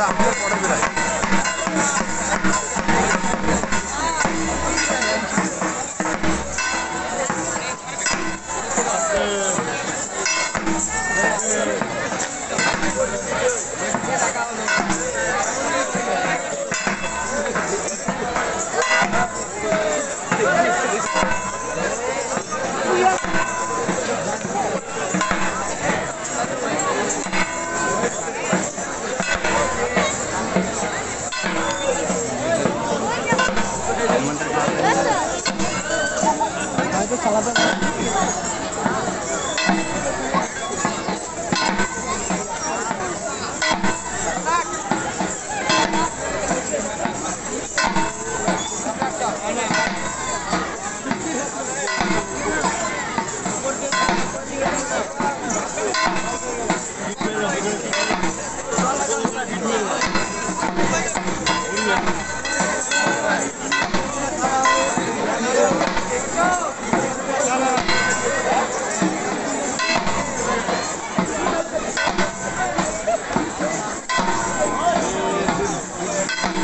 Bravo.